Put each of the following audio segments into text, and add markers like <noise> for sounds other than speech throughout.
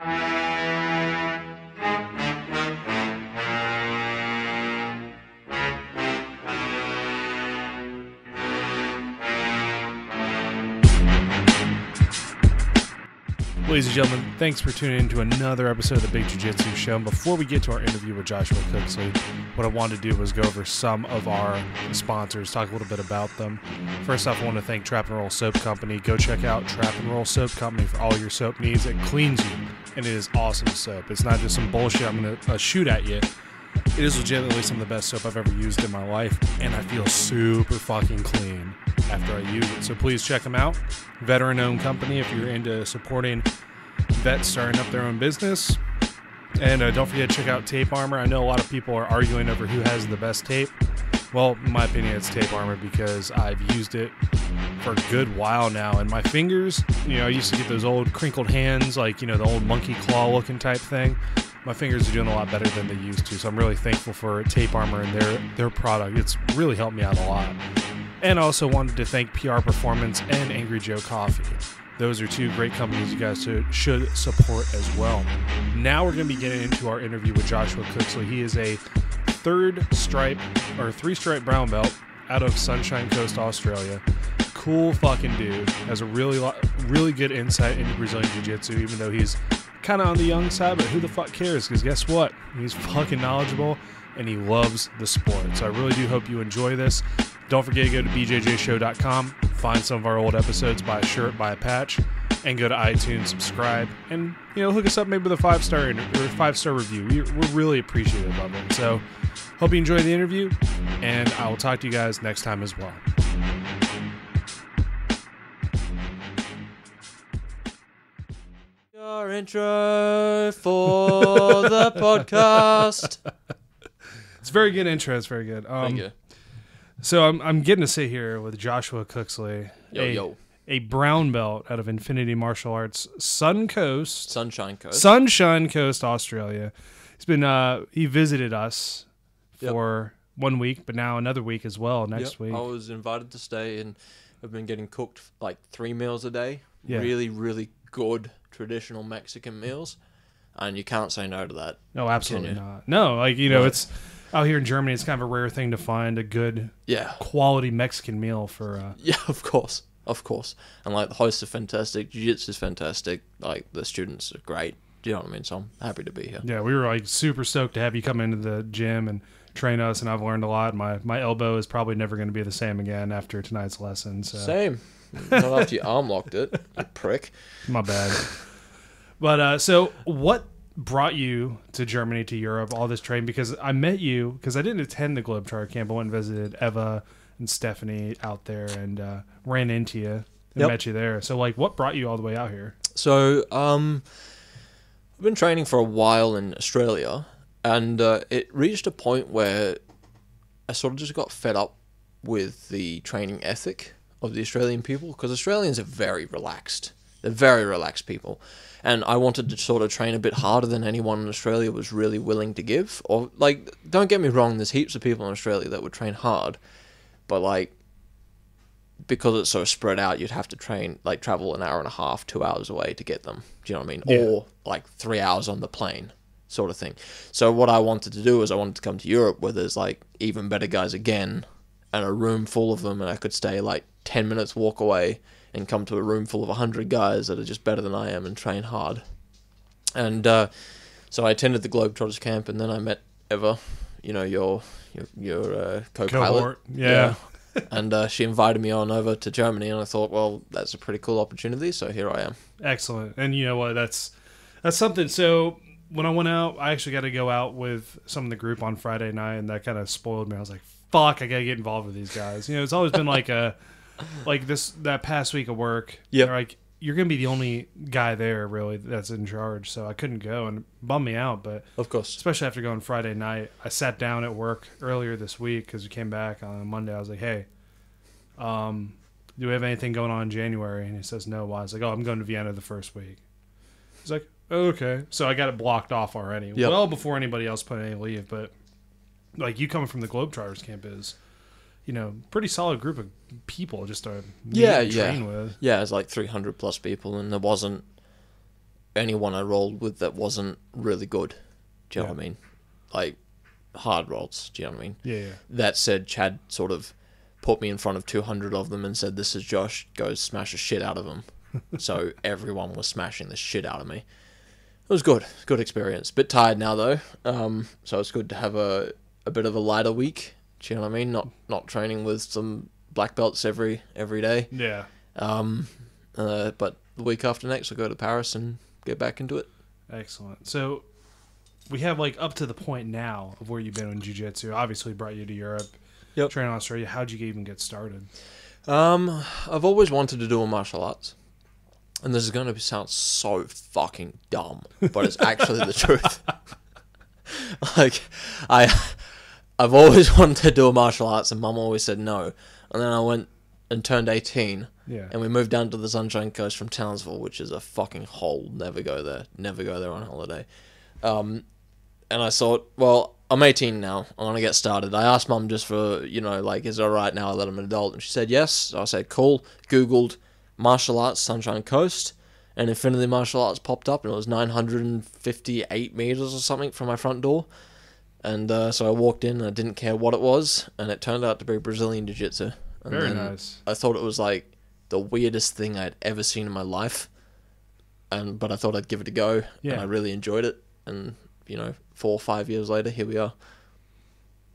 Ladies and gentlemen, thanks for tuning in to another episode of the Big Jiu Jitsu Show. And before we get to our interview with Joshua Cooksley, what I wanted to do was go over some of our sponsors, talk a little bit about them. First off, I want to thank Trap and Roll Soap Company. Go check out Trap and Roll Soap Company for all your soap needs. It cleans you, and it is awesome soap. It's not just some bullshit I'm going to uh, shoot at you. It is legitimately some of the best soap I've ever used in my life, and I feel super fucking clean after I use it. So please check them out. Veteran owned company if you're into supporting vets starting up their own business. And uh, don't forget to check out Tape Armor. I know a lot of people are arguing over who has the best tape. Well, in my opinion, it's Tape Armor because I've used it for a good while now. And my fingers, you know, I used to get those old crinkled hands, like, you know, the old monkey claw looking type thing. My fingers are doing a lot better than they used to. So I'm really thankful for Tape Armor and their, their product. It's really helped me out a lot. And I also wanted to thank PR Performance and Angry Joe Coffee. Those are two great companies you guys should support as well. Now we're going to be getting into our interview with Joshua Cooksley. He is a third stripe or three stripe brown belt out of Sunshine Coast, Australia. Cool fucking dude. Has a really really good insight into Brazilian Jiu Jitsu, even though he's kind of on the young side, but who the fuck cares? Because guess what? He's fucking knowledgeable and he loves the sport. So I really do hope you enjoy this. Don't forget to go to bjjshow.com, find some of our old episodes, buy a shirt, buy a patch, and go to iTunes, subscribe, and you know hook us up maybe with a five star or five star review. We, we're really appreciative of it. So hope you enjoy the interview, and I will talk to you guys next time as well. Your intro for the <laughs> podcast. It's a very good intro. It's very good. Um, Thank you. So I'm I'm getting to sit here with Joshua Cooksley, Yo, a, yo. A brown belt out of Infinity Martial Arts, Sun Coast, Sunshine Coast. Sunshine Coast, Australia. He's been uh he visited us Yep. for one week, but now another week as well next Yep, week. I was invited to stay and I've been getting cooked like three meals a day. Yeah. Really, really good traditional Mexican meals. And you can't say no to that. no, absolutely not. No, like you know, it's out here in Germany. It's kind of a rare thing to find a good Yeah. quality Mexican meal for. Uh, <laughs> Yeah, of course. Of course. And like the hosts are fantastic, jiu jitsu is fantastic, like the students are great. Do you know what I mean? So I'm happy to be here. yeah, we were like super stoked to have you come into the gym and train us, and I've learned a lot. My my elbow is probably never going to be the same again after tonight's lesson. So Same. Not <laughs> after you arm locked it, you prick. My bad. but uh, so, what brought you to Germany, to Europe, all this training? Because I met you because I didn't attend the Globetrotter camp. I went and visited Eva and Stephanie out there and uh, ran into you and Yep. met you there. So, like, what brought you all the way out here? So, um, I've been training for a while in Australia, and uh, it reached a point where I sort of just got fed up with the training ethic of the Australian people because Australians are very relaxed. They're very relaxed people. And I wanted to sort of train a bit harder than anyone in Australia was really willing to give. Or, like, don't get me wrong, there's heaps of people in Australia that would train hard, but, like, because it's so spread out, you'd have to train like travel an hour and a half, two hours away to get them. Do you know what I mean? Yeah. Or like three hours on the plane, sort of thing. So what I wanted to do is I wanted to come to Europe where there's like even better guys again, and a room full of them, and I could stay like ten minutes walk away and come to a room full of hundred guys that are just better than I am and train hard. And uh, so I attended the Globetrotters camp, and then I met Eva, you know your your your uh, co-pilot Cohort. Yeah. and uh, she invited me on over to Germany, and I thought, well, that's a pretty cool opportunity, so here I am. Excellent. And you know what? That's that's something. So when I went out, I actually got to go out with some of the group on Friday night, and that kind of spoiled me. I was like, "Fuck, I gotta get involved with these guys." You know, it's always been like a like this that past week of work. <laughs> Yeah. like you're gonna be the only guy there really that's in charge, so I couldn't go and bummed me out. But Of course. especially after going Friday night, I sat down at work earlier this week because we came back on Monday. I was like, "Hey, um, do we have anything going on in January?" And he says, "No." Why? I was like, "Oh, I'm going to Vienna the first week." He's like, "Okay." So I got it blocked off already, Yep. well before anybody else put any leave. But like you coming from the Globetrotters camp is, you know, pretty solid group of people just to Yeah, yeah. with. Yeah, it's like 300 plus people, and there wasn't anyone I rolled with that wasn't really good. Do you know what I mean? Like hard rolls. Do you know what I mean? Yeah, yeah. That said, Chad sort of put me in front of 200 of them and said, This is Josh, go smash the shit out of them. <laughs> so everyone was smashing the shit out of me. It was good, good experience. Bit tired now though, um, so it's good to have a, a bit of a lighter week. Do you know what I mean? Not not training with some black belts every every day. Yeah. Um, uh, but the week after next, I'll go to Paris and get back into it. Excellent. So we have like up to the point now of where you've been in jiu-jitsu. Obviously brought you to Europe. Yep. Train in Australia. How'd you even get started? Um, I've always wanted to do a martial arts, and this is going to sound so fucking dumb, but it's actually the <laughs> truth. <laughs> like, I, I've always <laughs> wanted to do a martial arts, and Mum always said no. And then I went and turned eighteen, Yeah. and we moved down to the Sunshine Coast from Townsville, which is a fucking hole. Never go there. Never go there on holiday. Um, and I thought, well, I'm 18 now. I'm gonna get started. I asked mum just for, you know, like, is it alright now that I'm an adult? And she said yes. So I said, cool. Googled martial arts Sunshine Coast, and Infinity Martial Arts popped up, and it was 958 meters or something from my front door. And uh, so I walked in, and I didn't care what it was, and it turned out to be Brazilian Jiu Jitsu. Very nice. I thought it was like the weirdest thing I'd ever seen in my life, and but I thought I'd give it a go, Yeah. and I really enjoyed it. And you know, four or five years later, here we are.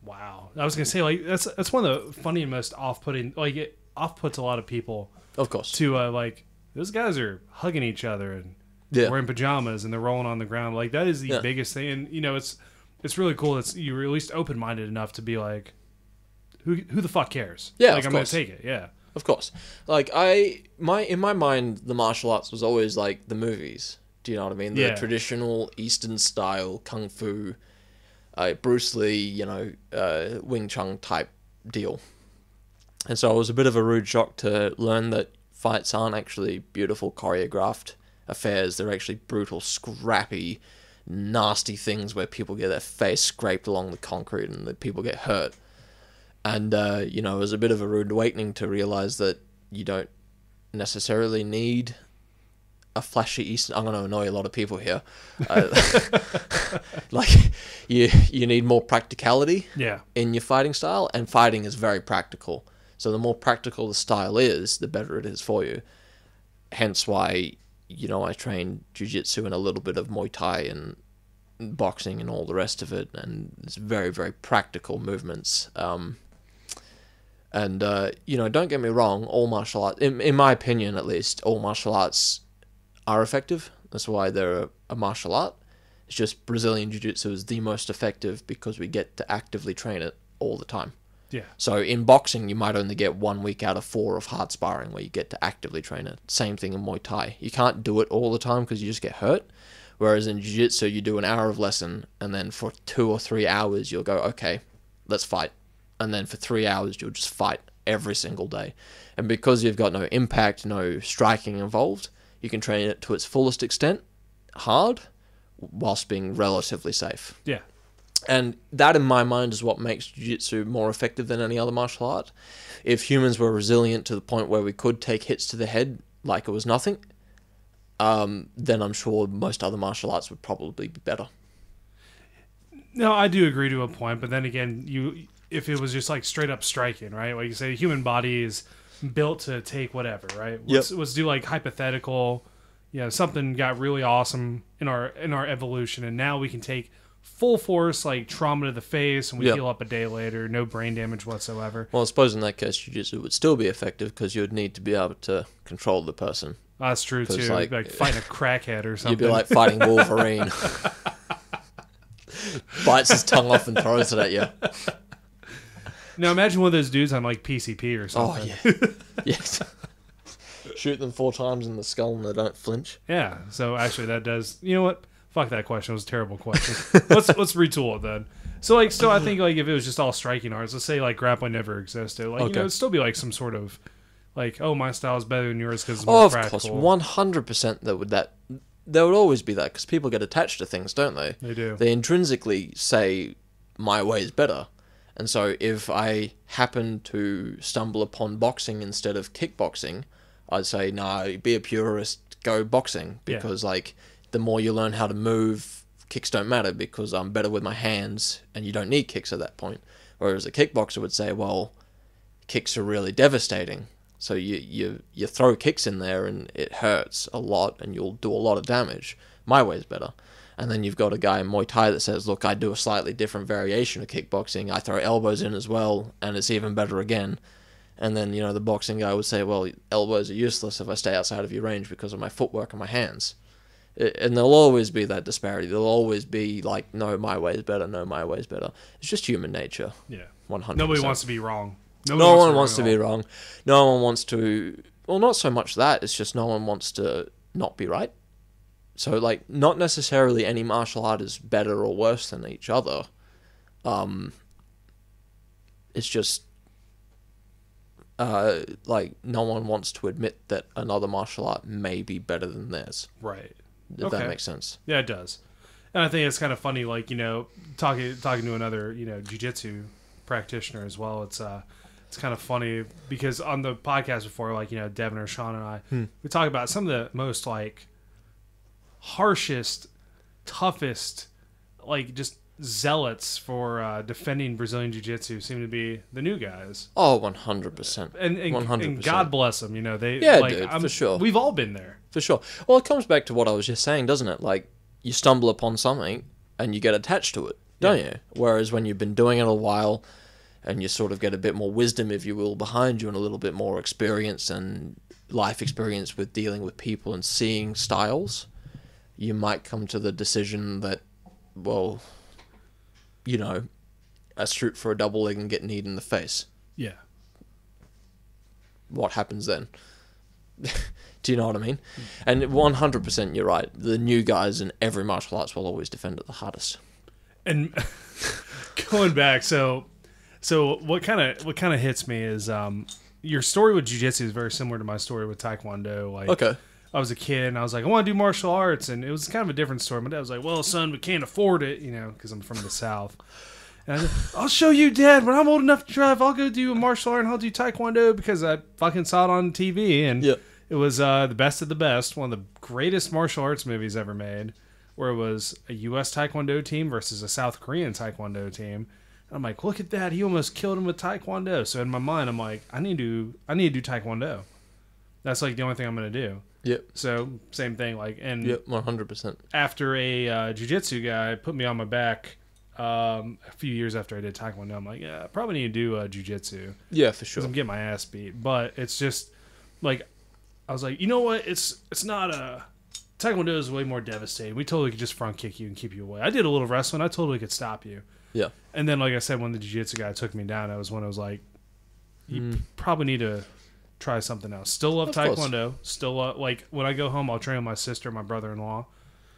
Wow. I was gonna say like that's that's one of the funny and most off-putting like it off puts a lot of people Of course, to uh, like those guys are hugging each other and yeah, wearing pajamas and they're rolling on the ground. Like that is the Yeah. biggest thing. And you know, it's it's really cool that you're at least open minded enough to be like, who who the fuck cares? Yeah, like I'm course. gonna take it. Yeah, of course. Like I, my in my mind, the martial arts was always like the movies. Do you know what I mean? The Yeah. traditional Eastern style kung fu, uh, Bruce Lee, you know, uh, Wing Chun type deal. And so it was a bit of a rude shock to learn that fights aren't actually beautiful choreographed affairs. They're actually brutal, scrappy, nasty things where people get their face scraped along the concrete and that people get hurt. And uh, you know, it was a bit of a rude awakening to realize that you don't necessarily need a flashy Eastern. I'm going to annoy a lot of people here. Uh, <laughs> like, you you need more practicality yeah, in your fighting style, and fighting is very practical. So the more practical the style is, the better it is for you. Hence why, you know, I train jujitsu and a little bit of Muay Thai and boxing and all the rest of it, and it's very, very practical movements. Um, and uh, you know, don't get me wrong, all martial arts, in, in my opinion at least, all martial arts are effective. That's why they're a, a martial art. It's just Brazilian Jiu Jitsu is the most effective because we get to actively train it all the time. Yeah, So in boxing, you might only get one week out of four of hard sparring where you get to actively train it. Same thing in Muay Thai. You can't do it all the time because you just get hurt. Whereas in Jiu Jitsu, you do an hour of lesson and then for two or three hours, you'll go, okay, let's fight. And then for three hours, you'll just fight every single day. And because you've got no impact, no striking involved, you can train it to its fullest extent, hard, whilst being relatively safe. yeah, And that, in my mind, is what makes jiu-jitsu more effective than any other martial art. If humans were resilient to the point where we could take hits to the head like it was nothing, um, then I'm sure most other martial arts would probably be better. No, I do agree to a point, but then again, you if it was just like straight up striking, right? Like you say, the human body is built to take whatever, right? Let's, let's do like hypothetical. You know, something got really awesome in our in our evolution, and now we can take full force like trauma to the face, and we Yep. heal up a day later, no brain damage whatsoever. Well, I suppose in that case, jiu-jitsu would still be effective because you would need to be able to control the person. That's true too. Like, like- fighting a <laughs> crackhead or something. You'd be like fighting Wolverine. <laughs> <laughs> Bites his tongue off and throws it at you. now imagine one of those dudes on like PCP or oh, something. Oh, yeah. yes. Shoot them four times in the skull and they don't flinch. Yeah. So actually, that does. You know what? Fuck that question. It was a terrible question. <laughs> let's let's retool it then. So like, so I think like if it was just all striking arts, let's say like grappling never existed, like you Okay. know, it'd still be like some sort of like, oh, my style is better than yours because it's more Oh, of practical. course, one hundred percent. That would that there would always be that because people get attached to things, don't they? They do. They intrinsically say my way is better, and so if I happen to stumble upon boxing instead of kickboxing, I'd say no, be a purist, go boxing Yeah. because like the more you learn how to move, kicks don't matter because I'm better with my hands, and you don't need kicks at that point. Whereas a kickboxer would say, well, kicks are really devastating. So you, you you throw kicks in there and it hurts a lot and you'll do a lot of damage. My way is better. And then you've got a guy in Muay Thai that says, look, I do a slightly different variation of kickboxing. I throw elbows in as well and it's even better again. And then, you know, the boxing guy would say, well, elbows are useless if I stay outside of your range because of my footwork and my hands. And there'll always be that disparity. There'll always be like, no, my way is better, no, my way is better. It's just human nature. Yeah. 100 Nobody wants to be wrong. no Nobody one wants to be wrong. No one wants to. Well, not so much that. It's just no one wants to not be right. So, like, not necessarily any martial art is better or worse than each other. Um, it's just, uh, like, no one wants to admit that another martial art may be better than theirs. Right. If Okay. that makes sense. Yeah, it does. And I think it's kind of funny, like you know, talking talking to another you know jujitsu practitioner as well. It's uh, it's kind of funny because on the podcast before, like you know, Devin or Sean and I, we talk about some of the most like harshest, toughest, like just zealots for uh, defending Brazilian jiu-jitsu seem to be the new guys. Oh, 100%. And and, 100%. and God bless them, you know they Yeah, like, dude, I'm- for sure. We've all been there. For sure. Well, it comes back to what I was just saying, doesn't it? Like, you stumble upon something and you get attached to it, don't you? Whereas when you've been doing it a while and you sort of get a bit more wisdom, if you will, behind you and a little bit more experience and life experience with dealing with people and seeing styles, you might come to the decision that, well, you know, a shoot for a double leg and get kneed in the face. Yeah. what happens then? <laughs> Do you know what I mean? And 100% you're right. The new guys in every martial arts will always defend it the hardest. and <laughs> going back so so what kind of what kind of hits me is um your story with jiu-jitsu is very similar to my story with taekwondo like Okay. I was a kid and i was like i want to do martial arts and it was kind of a different story my dad was like well son we can't afford it you know because i'm from the south and I said, I'll show you, Dad. When I'm old enough to drive, I'll go do a martial art and I'll do taekwondo because I fucking saw it on TV and Yeah. it was uh, the best of the best, one of the greatest martial arts movies ever made, where it was a U.S. Taekwondo team versus a South Korean Taekwondo team. And I'm like, look at that! He almost killed him with Taekwondo. So in my mind, I'm like, I need to, I need to do Taekwondo. That's like the only thing I'm gonna do. Yep. So same thing, like, and Yep. 100%. after a uh, jujitsu guy put me on my back um, a few years after I did Taekwondo, I'm like, yeah, I probably need to do uh, jujitsu Yeah, for sure. I'm getting my ass beat. But it's just like I was like, you know what? It's it's not a Taekwondo is way more devastating. We totally could just front kick you and keep you away. I did a little wrestling. I totally could stop you. Yeah. And then, like I said, when the jiu-jitsu guy took me down, that was when I was like, you Mm. probably need to try something else. Still love Of course. Taekwondo. Still love, like when I go home, I'll train with my sister, my brother-in-law,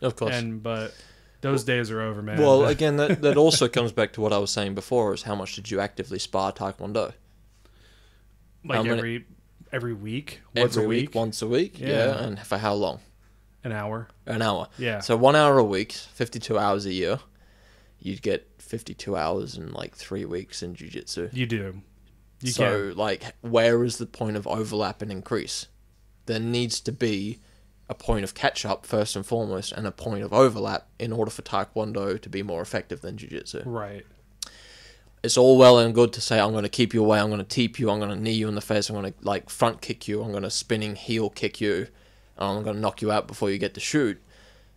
Of course. and but those days are over, man. well, <laughs> again, that, that also comes back to what I was saying before is how much did you actively spar Taekwondo? like every every week, once Every a week, Once a week? Yeah. Yeah. And for how long? an hour. An hour. Yeah. So one hour a week, 52 hours a year. You'd get 52 hours in like three weeks in jiu-jitsu. You do. You so, like, where is the point of overlap and increase? There needs to be a point of catch up first and foremost, and a point of overlap in order for Taekwondo to be more effective than Jiu Jitsu. Right. It's all well and good to say, I'm going to keep you away, I'm going to teep you, I'm going to knee you in the face, I'm going to, like, front kick you, I'm going to spinning heel kick you, and I'm going to knock you out before you get to shoot.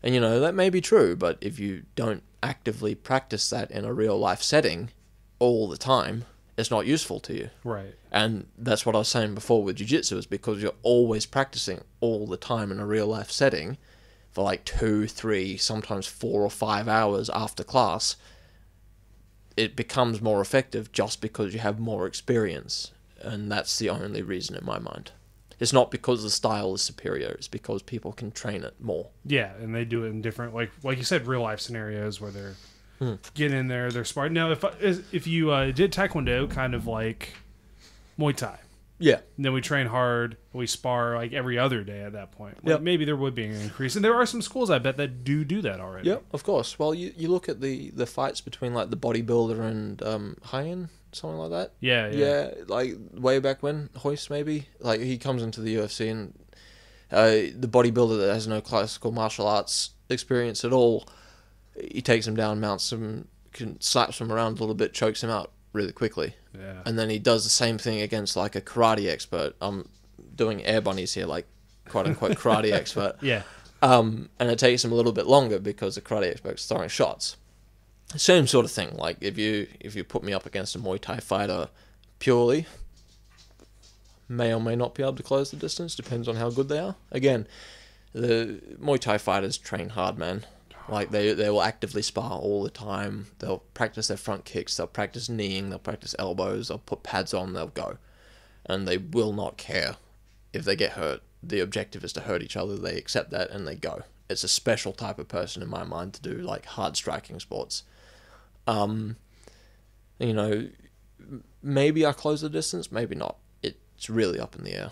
And, you know, that may be true, but if you don't actively practice that in a real life setting all the time, it's not useful to you. Right. And that's what I was saying before with jiu-jitsu is because you're always practicing all the time in a real life setting for like two, three, sometimes four or five hours after class. It becomes more effective just because you have more experience. And that's the only reason in my mind. It's not because the style is superior, it's because people can train it more. Yeah, and they do it in different, like like you said, real life scenarios where they're Hmm. getting in there, they're smart. Now, if if you uh, did Taekwondo, kind of like Muay Thai, Yeah. and then we train hard, we spar like every other day at that point. Like, Yep. Maybe there would be an increase, and there are some schools I bet that do do that already. Yep, of course. Well, you, you look at the, the fights between like the bodybuilder and um, Hyen, something like that. Yeah. Yeah. Yeah, like way back when Royce maybe like he comes into the UFC and uh, the bodybuilder that has no classical martial arts experience at all, he takes him down, mounts him, can slaps him around a little bit, chokes him out really quickly, Yeah. and then he does the same thing against like a karate expert. I'm doing air bunnies here, like quote unquote karate <laughs> expert. Yeah. Um, and it takes him a little bit longer because the karate expert's throwing shots. Same sort of thing. Like if you if you put me up against a Muay Thai fighter purely, may or may not be able to close the distance. Depends on how good they are. Again, the Muay Thai fighters train hard, man. Like they they will actively spar all the time. They'll practice their front kicks. They'll practice kneeing. They'll practice elbows. They'll put pads on. They'll go, and they will not care if they get hurt. The objective is to hurt each other. They accept that and they go. It's a special type of person in my mind to do like hard striking sports. Um, you know, maybe I close the distance, maybe not. It's really up in the air.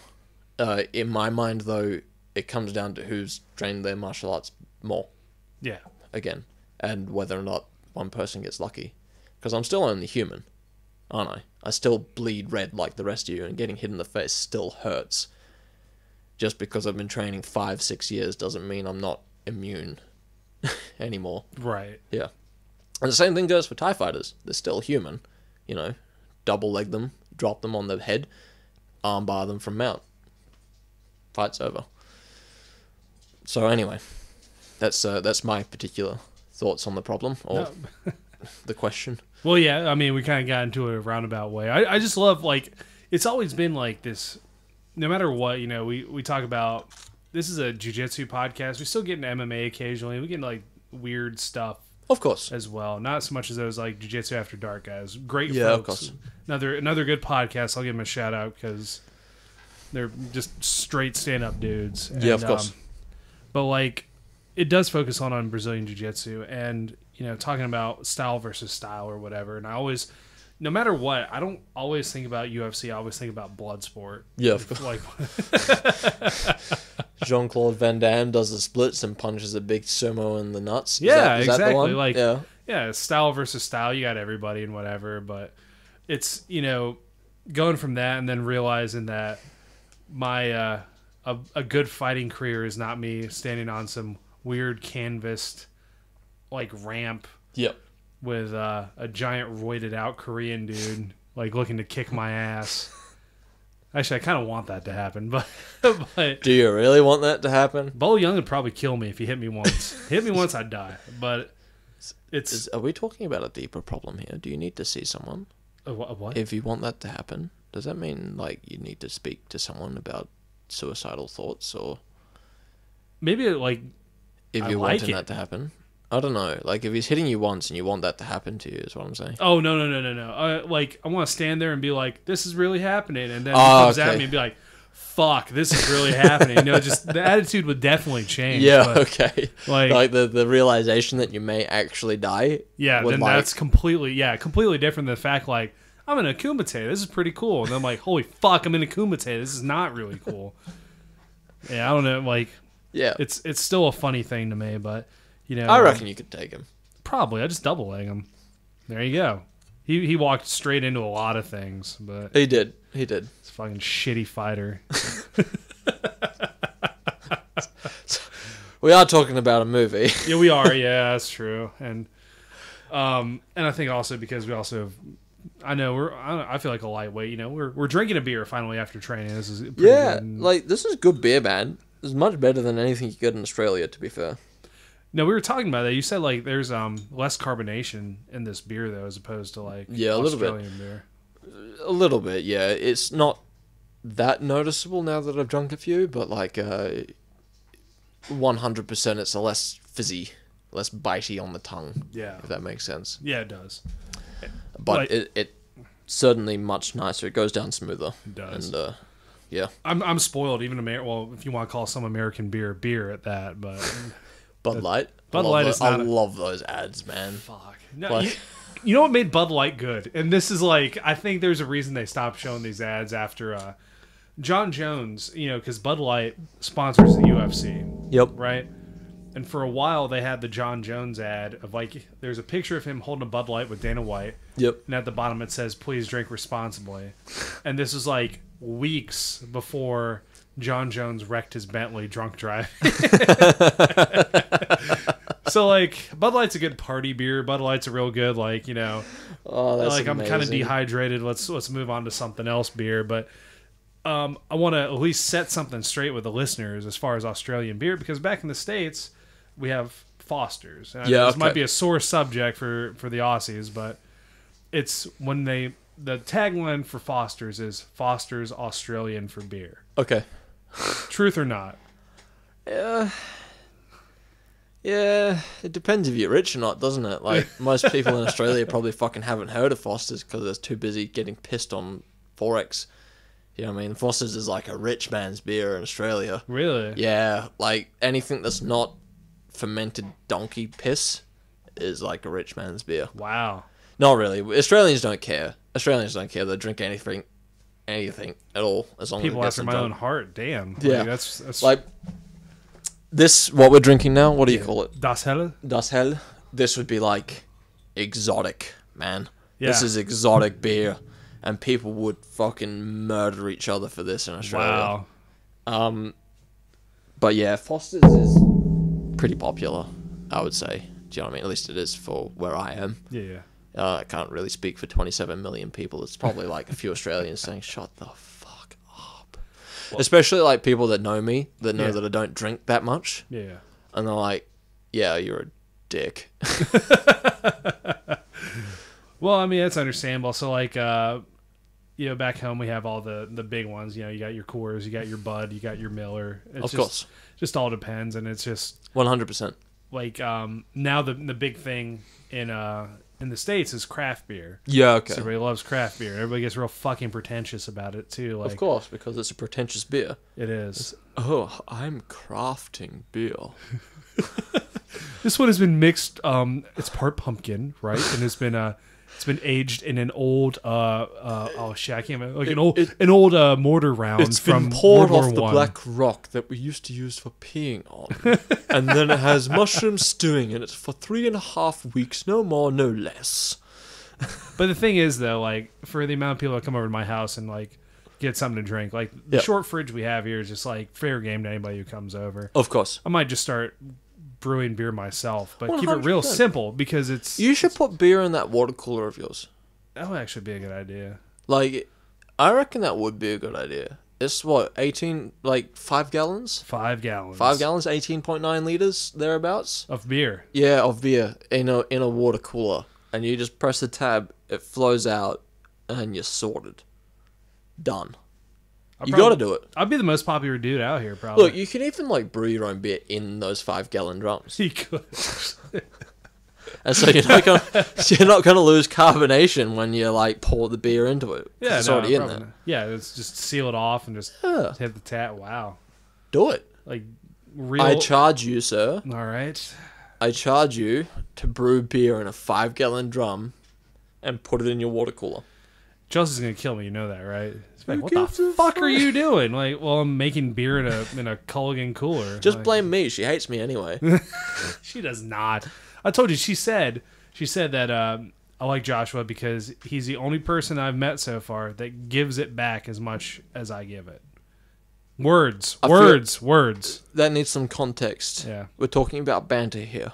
Uh, in my mind, though, it comes down to who's trained their martial arts more Yeah. again, and whether or not one person gets lucky. Because I'm still only human, aren't I? I still bleed red like the rest of you, and getting hit in the face still hurts. Just because I've been training five, six years doesn't mean I'm not immune <laughs> anymore. Right. Yeah. And the same thing goes for Thai fighters. They're still human. You know, double leg them, drop them on the head, armbar them from mount. Fight's over. So anyway, that's uh, that's my particular thoughts on the problem or No. <laughs> the question. Well, yeah. I mean, we kind of got into a roundabout way. I, I just love like it's always been like this. No matter what, you know, we we talk about. This is a jujitsu podcast. We still get into MMA occasionally. We get into like weird stuff Of course. as well. Not so much as those like Jiu-Jitsu After Dark guys. Great Yeah, of folks. course. Another another good podcast. I'll give them a shout out because they're just straight stand up dudes. Yeah, of course. um, but like, it does focus on on Brazilian Jiu-Jitsu and you know talking about style versus style or whatever. And I always, no matter what, I don't always think about UFC. I always think about Bloodsport. Yeah, of course. Like, <laughs> Jean Claude Van Damme does the splits and punches a big sumo in the nuts. Is Yeah, that- is that the exactly, one? like- yeah, yeah, style versus style. You got everybody and whatever, but it's you know going from that and then realizing that my uh, a, a good fighting career is not me standing on some weird canvassed like ramp yep. with uh, a giant roided out Korean dude like looking to kick my ass. Actually, I kind of want that to happen, but <laughs> but Do you really want that to happen? Bolo Yeung would probably kill me if he hit me once. hit me once, I'd die. But it's Is, are we talking about a deeper problem here? Do you need to see someone? a, wha- a what? If you want that to happen, does that mean like you need to speak to someone about suicidal thoughts, or Maybe like if I you're like wanting it. that to happen? I don't know. Like if he's hitting you once and you want that to happen to you, is what I'm saying. Oh no no no no no! Uh, like I want to stand there and be like, "This is really happening," and then Oh, he comes at me and be like, "Fuck, this is really happening." You know, just the attitude would definitely change. Yeah. but, Okay. like, Like the the realization that you may actually die. yeah, then like- that's completely yeah, completely different than the fact like I'm in a kumite. This is pretty cool, and I'm like, "Holy fuck, I'm in a kumite. This is not really cool." <laughs> yeah, I don't know. Like Yeah. it's it's still a funny thing to me, but you know, I reckon you could take him. probably I just double leg him. There you go. He he walked straight into a lot of things, but He did. He did. <laughs> It's a fucking shitty fighter. <laughs> We are talking about a movie. <laughs> yeah, we are. Yeah, that's true. And um, and I think also because we also, have, I know we're. I, feel like a lightweight. You know, we're we're drinking a beer finally after training. This is pretty yeah. good. Like this is good beer, man. It's much better than anything you get in Australia. To be fair. no, we were talking about that. You said like there's um less carbonation in this beer though, as opposed to like Yeah, a little bit. Australian beer. A little bit, yeah. It's not that noticeable now that I've drunk a few, but like uh, 100% it's a less fizzy, less bitey on the tongue, Yeah, if that makes sense. yeah, it does. But Like- it, it certainly much nicer. It goes down smoother. It does. And uh, yeah, I'm I'm spoiled. Even Amer- well, if you want to call some American beer beer at that, but <laughs> Bud Light. Bud Light tho- is not I a- love those ads, man. Fuck. No, Like- you, you know what made Bud Light good? And this is like, I think there's a reason they stopped showing these ads after uh, Jon Jones, you know, because Bud Light sponsors the UFC, Yep. right? And for a while, they had the Jon Jones ad of like, there's a picture of him holding a Bud Light with Dana White, Yep. and at the bottom it says, please drink responsibly. And this is like weeks before Jon Jones wrecked his Bentley drunk driving. <laughs> so like Bud Light's a good party beer. Bud Light's a real good like you know Oh, that's like I'm kind of dehydrated. Let's let's move on to something else beer. But um, I want to at least set something straight with the listeners as far as Australian beer because back in the states we have Foster's. And Yeah, this might be a sore subject for for the Aussies, but it's when they the tagline for Foster's is Foster's Australian for beer. Okay. Truth or not? Yeah. Yeah, it depends if you're rich or not, doesn't it? Like <laughs> most people in Australia probably fucking haven't heard of Foster's because they're too busy getting pissed on XXXX. You know what I mean? Foster's is like a rich man's beer in Australia. Really? Yeah, like anything that's not fermented donkey piss is like a rich man's beer. Wow. Not really. Australians don't care. Australians don't care. They drink anything, anything at all as long People as after my own heart. Damn. Like, Yeah. that's that's Like this, what we're drinking now. What do you call it? Das Helle. Das Hell. This would be like exotic, man. This is exotic beer, and people would fucking murder each other for this in Australia. Wow. Um, but yeah, Foster's is pretty popular, I would say. Do you know what I mean? At least it is for where I am. Yeah. yeah. Uh, I can't really speak for 27 million people. It's probably like a few Australians saying, "Shut the fuck up," especially like people that know me, that know Yeah. that I don't drink that much, Yeah. and they're like, "Yeah, you're a dick." <laughs> Well, I mean that's understandable. So like uh you know, back home we have all the the big ones. You know, you got your Coors, you got your Bud, you got your Miller. It's of just, course, just all depends, and it's just 100. percent like um now the the big thing in uh in the states is craft beer. Yeah, okay. So everybody loves craft beer. Everybody gets real fucking pretentious about it too. Like of course, because it's a pretentious beer. it is. Oh, I'm crafting beer. <laughs> <laughs> This one has been mixed. Um, it's part pumpkin, right? And it's been uh, it's been aged in an old uh, uh oh shit, I can't remember, like an old it- an old uh mortar round It's from been poured World off War the One. black rock that we used to use for peeing on. <laughs> and then it has mushroom stewing in it for three and a half weeks, no more, no less. <laughs> But the thing is, though, like for the amount of people that come over to my house and like get something to drink, like the Yeah. short fridge we have here is just like fair game to anybody who comes over. Of course. I might just start brewing beer myself, but keep it real simple because it's You should put beer in that water cooler of yours. that would actually be a good idea. Like, I reckon that would be a good idea. It's what, 18, like, five gallons? Five gallons. Five gallons, 18.9 liters, thereabouts? of beer. Yeah, of beer in a, in a water cooler. And you just press the tab, it flows out, and you're sorted. Done. I You prob- gotta do it. I'd be the most popular dude out here, probably. Look, you can even like brew your own beer in those five gallon drums, <laughs> You could. <laughs> and so you're not gonna <laughs> you're not gonna lose carbonation when you like pour the beer into it. yeah, it's no, already in there. not. Yeah, it's just seal it off and just Yeah, hit the tap. Wow, do it. like real. I charge you, sir. All right. I charge you to brew beer in a five gallon drum, and put it in your water cooler. Chelsea's gonna kill me. You know that, right? It's like, what the gives a fuck are you doing? Like, well, I'm making beer in a in a Culligan cooler. Just Like, blame me. She hates me anyway. <laughs> <laughs> She does not. I told you. She said. She said that um, I like Joshua because he's the only person I've met so far that gives it back as much as I give it. Words, I words, words. that needs some context. Yeah, We're talking about banter here.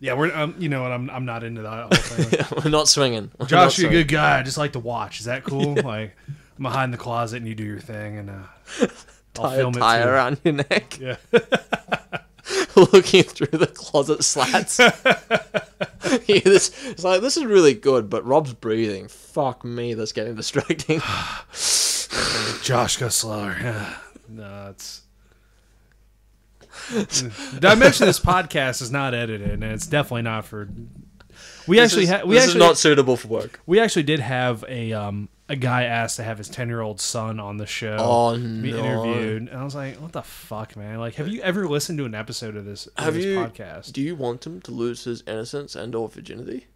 Yeah. We're um, you know what? I'm I'm not into that whole thing. <laughs> We're not swinging. We're not Josh, you're a swinging. good guy. I just like to watch. Is that cool? Like, I'm in the closet and you do your thing, and uh, I'll tie a film it tie too. around your neck. Yeah. <laughs> looking through the closet slats. <laughs> yeah, this, it's like this is really good, but Rob's breathing. Fuck me, that's getting distracting. <sighs> Josh, go slower. <sighs> no, it's. <laughs> I mention this podcast is not edited, and it's definitely not for. We actually this is, had we this actually is not suitable for work. we actually did have a um a guy asked to have his ten year old son on the show. Oh be no! interviewed, and I was like, "What the fuck, man? Like, have you ever listened to an episode of this, of Have this you? podcast?" Do you want him to lose his innocence and or virginity?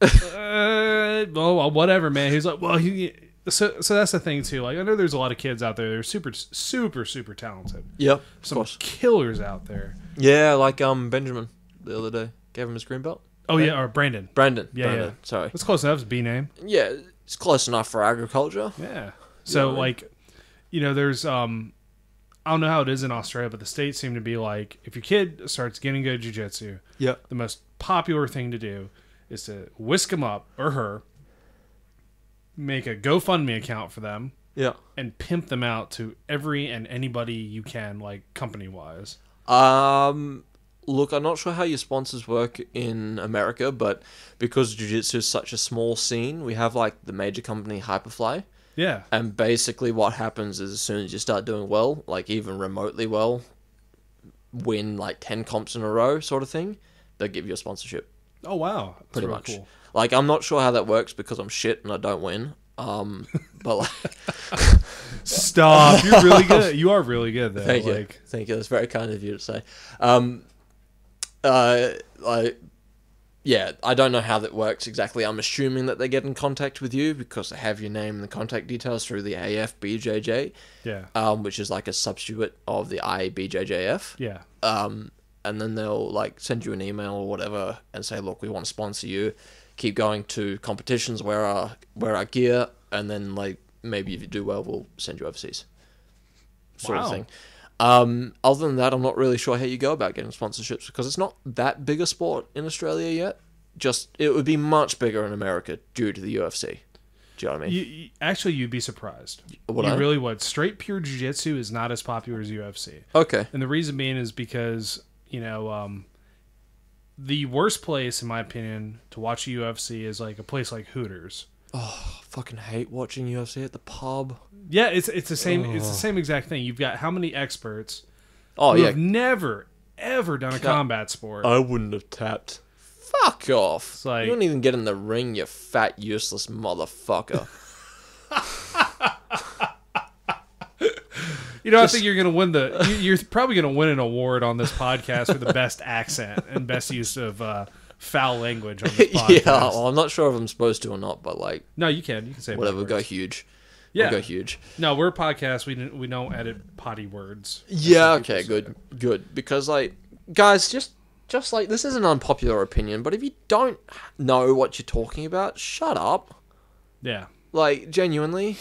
<laughs> uh, well, whatever, man. He's like, well, he. So, so that's the thing too. Like, I know there's a lot of kids out there that are super, super, super talented. Yep, Some course. killers out there. Yeah, like um Benjamin the other day gave him his green belt. Oh yeah, or Brandon. Brandon. Yeah, Brandon, yeah. Sorry. That's close enough. It's B name. Yeah, it's close enough for agriculture. Yeah. So Yeah. like, you know, there's um, I don't know how it is in Australia, but the states seem to be like if your kid starts getting good at jiu-jitsu, Yeah. the most popular thing to do is to whisk him up or her, make a GoFundMe account for them, Yeah. and pimp them out to every and anybody you can, like company wise. Um, look, I'm not sure how your sponsors work in America, but because jiu-jitsu is such a small scene, we have like the major company Hyperfly, Yeah. and basically what happens is as soon as you start doing well, like even remotely well, win like 10 comps in a row sort of thing, they'll give you a sponsorship. Oh wow. That's Pretty really much. Cool. Like I'm not sure how that works because I'm shit and I don't win. Um, but like, Stop. You're really good. <laughs> You are really good though. Thank you. like, Thank you. That's very kind of you to say. Um, uh, like, yeah, I don't know how that works exactly. I'm assuming that they get in contact with you because they have your name and the contact details through the AFBJJ, Yeah. um, which is like a substitute of the IBJJF. Yeah. Um, and then they'll like send you an email or whatever and say, look, we want to sponsor you. Keep going to competitions where our wear our gear, and then like maybe if you do well, we'll send you overseas. Sort Wow. of thing. Um, other than that, I'm not really sure how you go about getting sponsorships because it's not that big a sport in Australia yet. Just it would be much bigger in America due to the UFC. Do you know what I mean? You, you- actually, you'd be surprised. Would you I? really would. Straight pure jiu-jitsu is not as popular as UFC. okay. And the reason being is because, you know, um, the worst place, in my opinion, to watch UFC is like a place like Hooters. Oh, I fucking hate watching UFC at the pub. Yeah, it's it's the same it's the same exact thing. You've got how many experts Oh who yeah, have never ever done a combat sport? I wouldn't have tapped. Fuck off. Like- you don't even get in the ring, you fat, useless motherfucker. <laughs> you know, I just- think you're gonna win the. you- You're probably gonna win an award on this podcast for the best accent and best use of uh, foul language on this <laughs> podcast. yeah, well, I'm not sure if I'm supposed to or not, but like, No, you can. You can say whatever, go huge. Yeah. We'll go huge. No, we're a podcast. We don't, we don't edit potty words. Yeah, okay, say. good, good. Because like, guys, just just like this is an unpopular opinion, but if you don't know what you're talking about, shut up. Yeah. Like, genuinely,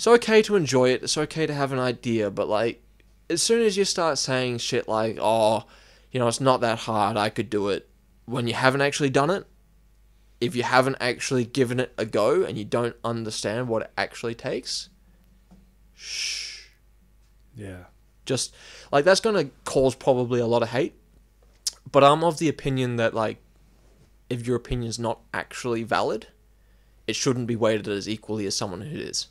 it's okay to enjoy it. It's okay to have an idea, but like, as soon as you start saying shit like, "Oh, you know, it's not that hard. I could do it," when you haven't actually done it, if you haven't actually given it a go and you don't understand what it actually takes, shh Yeah. just like that's going to cause probably a lot of hate but i'm of the opinion that like if your opinion's not actually valid it shouldn't be weighted as equally as someone who is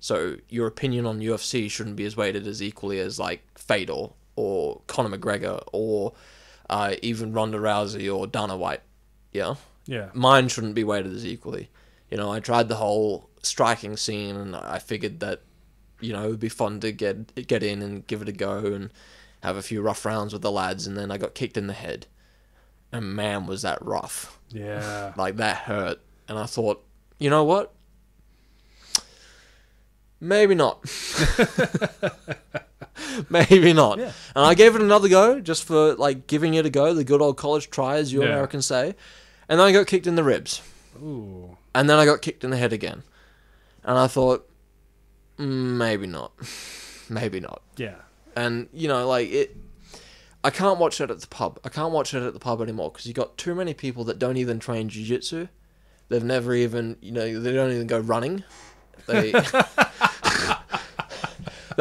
so your opinion on ufc shouldn't be as weighted as equally as like fedor or conor mcgregor or uh, even ronda rousey or dana white yeah Yeah. mine shouldn't be weighted as equally. You know, I tried the whole striking scene, and I figured that, you know, it would be fun to get get in and give it a go and have a few rough rounds with the lads. And then I got kicked in the head, and man, was that rough! Yeah. Like that hurt. And I thought, you know what? Maybe not. <laughs> Maybe not. Yeah. And I gave it another go just for like giving it a go, the good old college try, as you Yeah. Americans say. And then I got kicked in the ribs. Ooh. And then I got kicked in the head again. And I thought, mm, maybe not. <laughs> maybe not. Yeah. And, you know, like, it. I can't watch it at the pub. I can't watch it at the pub anymore because you got too many people that don't even train jiu jitsu. They've never even, you know, they don't even go running. They. <laughs>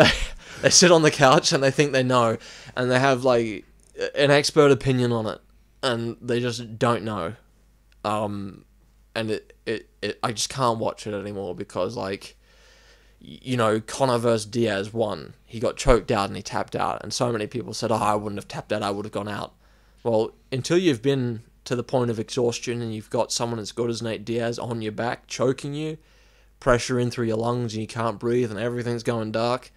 they, <laughs> they sit on the couch and they think they know. And they have, like, an expert opinion on it. And they just don't know. Um, and it, it, it I just can't watch it anymore because like you know Conor versus Diaz won he got choked out and he tapped out and so many people said oh I wouldn't have tapped out I would have gone out well until you've been to the point of exhaustion and you've got someone as good as Nate Diaz on your back choking you pressure in through your lungs and you can't breathe and everything's going dark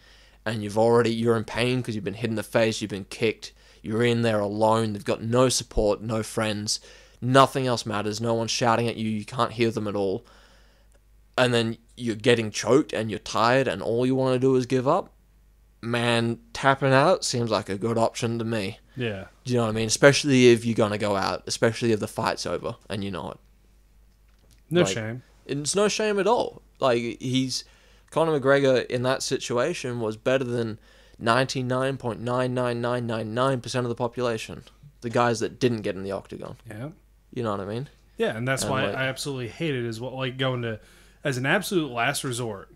and you've already you're in pain because you've been hit in the face you've been kicked you're in there alone they've got no support no friends nothing else matters no one's shouting at you you can't hear them at all and then you're getting choked and you're tired and all you want to do is give up man tapping out seems like a good option to me Yeah. do you know what i mean especially if you're going to go out especially if the fight's over and you're not No Like- shame. it's no shame at all. Like he's Conor McGregor in that situation was better than ninety nine point nine nine nine nine nine percent of the population, the guys that didn't get in the octagon. Yeah. You know what I mean? Yeah, and that's And, why like- I absolutely hate it. Is what like going to as an absolute last resort.